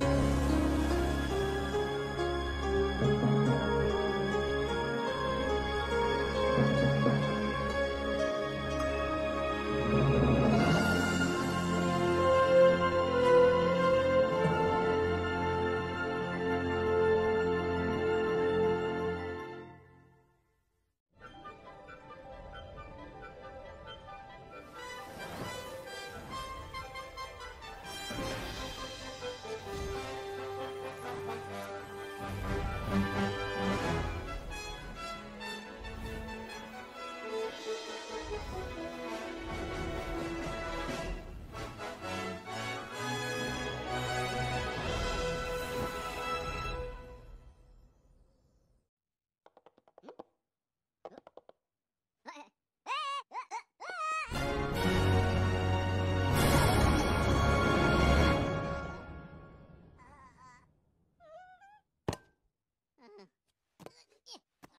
you